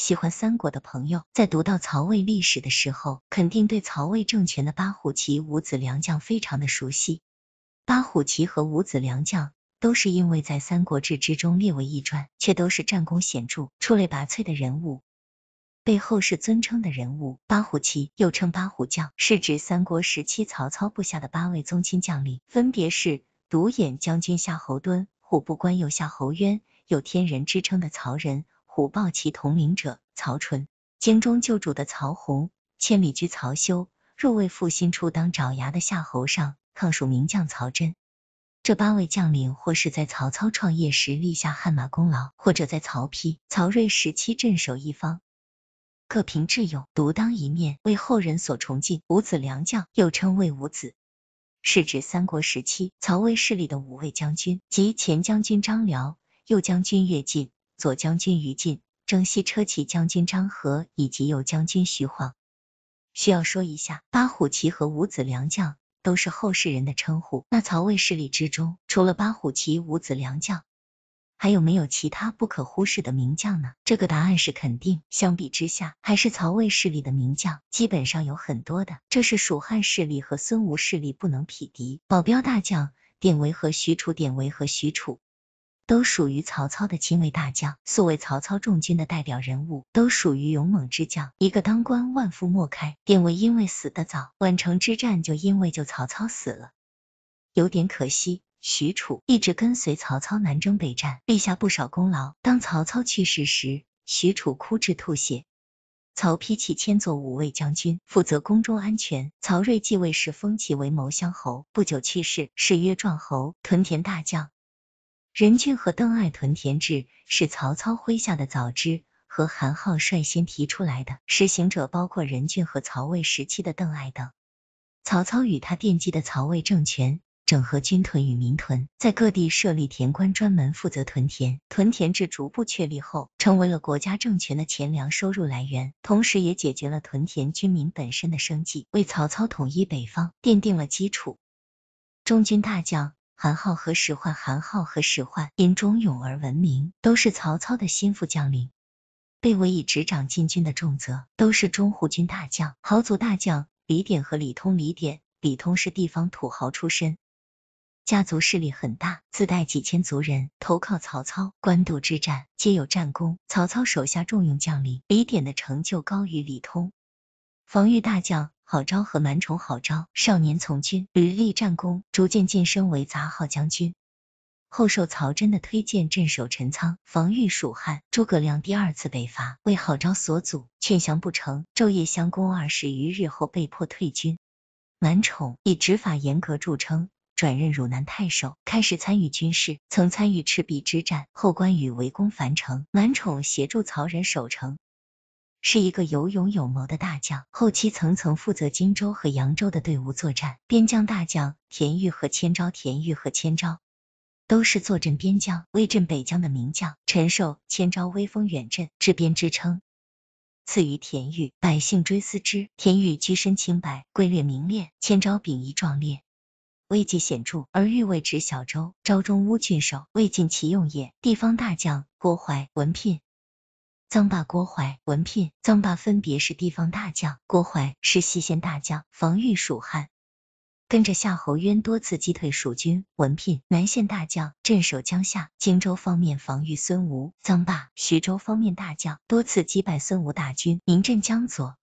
喜欢三国的朋友，在读到曹魏历史的时候，肯定对曹魏政权的八虎骑五子良将非常的熟悉。八虎骑和五子良将都是因为在《三国志》之中列为一传，却都是战功显著、出类拔萃的人物，被后世尊称的人物。八虎骑又称八虎将，是指三国时期曹操部下的八位宗亲将领，分别是独眼将军夏侯惇、虎步关右夏侯渊，有天人之称的曹仁。虎豹骑统领者曹纯，京中救主的曹洪，千里驹曹休，入魏复兴初当爪牙的夏侯尚，抗蜀名将曹真。这八位将领，或是在曹操创业时立下汗马功劳，或者在曹丕、曹睿时期镇守一方，各凭智勇，独当一面，为后人所崇敬。五子良将，又称魏五子，是指三国时期曹魏势力的五位将军，即前将军张辽、右将军乐进。左将军于禁、征西车骑将军张合以及右将军徐晃。需要说一下，八虎骑和五子良将都是后世人的称呼。那曹魏势力之中，除了八虎骑、五子良将，还有没有其他不可忽视的名将呢？这个答案是肯定。相比之下，还是曹魏势力的名将基本上有很多的，这是蜀汉势力和孙吴势力不能匹敌。保镖大将典韦和许褚，典韦和许褚。都属于曹操的亲卫大将，素为曹操重军的代表人物，都属于勇猛之将。一个当官万夫莫开，典韦因为死得早，宛城之战就因为救曹操死了，有点可惜。许褚一直跟随曹操南征北战，立下不少功劳。当曹操去世时，许褚哭至吐血。曹丕起迁做五位将军，负责宫中安全。曹睿继位时封其为谋乡侯，不久去世，谥曰壮侯，屯田大将。任俊和邓艾屯田制是曹操麾下的早知和韩浩率先提出来的，实行者包括任俊和曹魏时期的邓艾等。曹操与他奠基的曹魏政权，整合军屯与民屯，在各地设立田官，专门负责屯田。屯田制逐步确立后，成为了国家政权的钱粮收入来源，同时也解决了屯田军民本身的生计，为曹操统一北方奠定了基础。中军大将。韩浩和史涣，韩浩和史涣因忠勇而闻名，都是曹操的心腹将领，被委以执掌禁军的重责，都是中护军大将、豪族大将。李典和李通，李典、李通是地方土豪出身，家族势力很大，自带几千族人投靠曹操，官渡之战皆有战功。曹操手下重用将领，李典的成就高于李通。防御大将。郝昭和满宠，郝昭少年从军，屡立战功，逐渐晋升为杂号将军。后受曹真的推荐，镇守陈仓，防御蜀汉。诸葛亮第二次北伐，为郝昭所阻，劝降不成，昼夜相攻二十余日后，被迫退军。满宠以执法严格著称，转任汝南太守，开始参与军事，曾参与赤壁之战，后关羽围攻樊城，满宠协助曹仁守城。是一个有勇有谋的大将，后期层层负责荆州和扬州的队伍作战。边疆大将田豫和千招，田豫和千招都是坐镇边疆、威震北疆的名将。陈寿、千招威风远震，治边之称。赐于田玉，百姓追思之。田玉居身清白，贵略明练；千招秉仪壮烈，威绩显著。而豫位执小州，昭中乌郡守，未尽其用也。地方大将郭淮、文聘。臧霸、郭淮、文聘，臧霸分别是地方大将，郭淮是西线大将，防御蜀汉，跟着夏侯渊多次击退蜀军。文聘南线大将，镇守江夏、荆州方面防御孙吴。臧霸徐州方面大将，多次击败孙吴大军，名震江左。